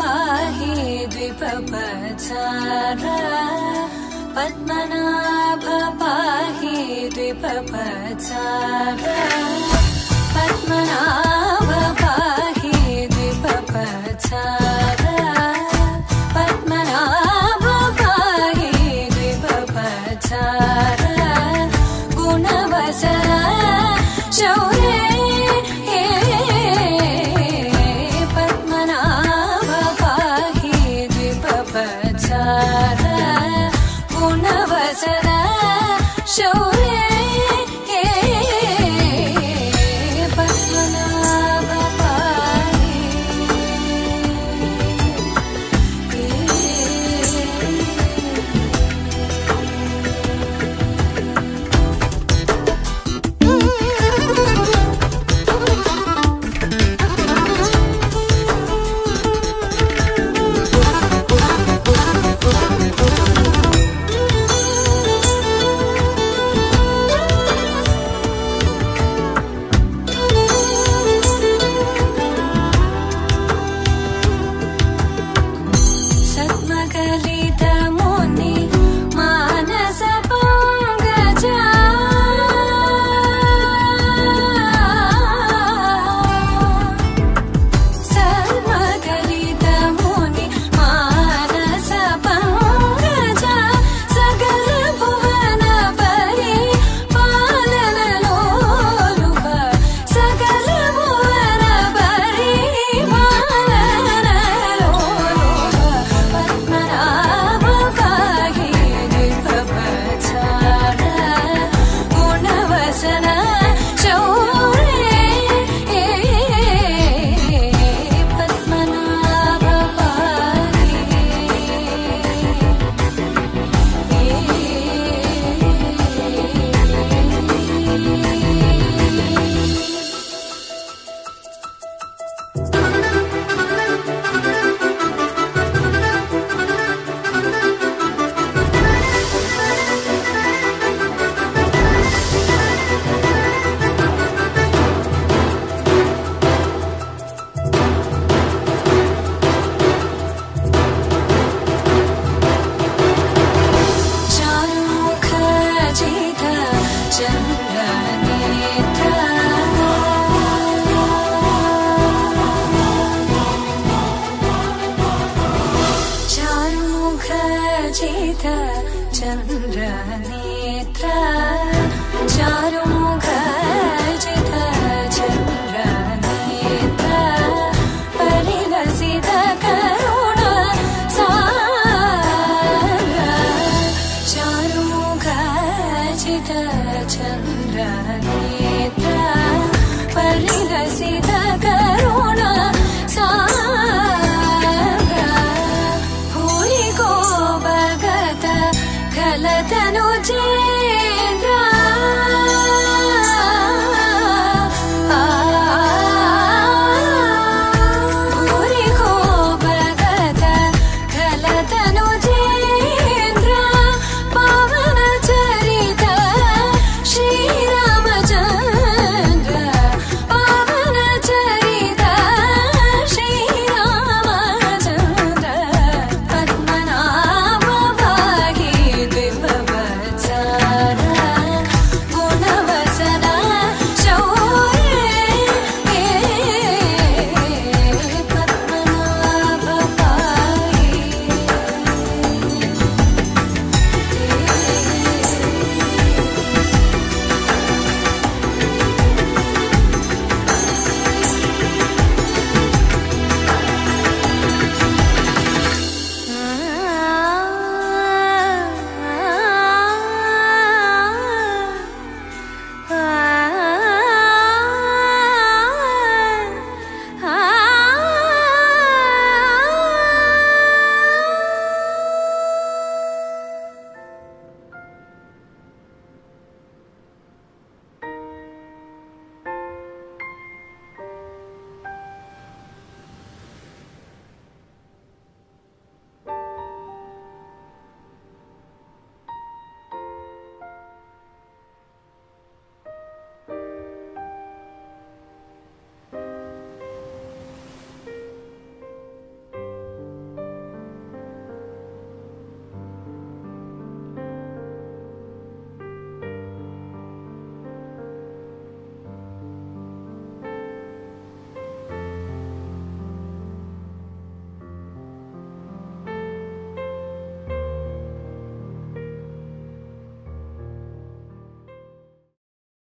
पाहि दीपपचार पद्मनाभ पाहि दीपपचार सद्मकलितमुनि चन्द्रनेत्र चारुमुखजित